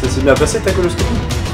Ça s'est bien passé ta coloscopie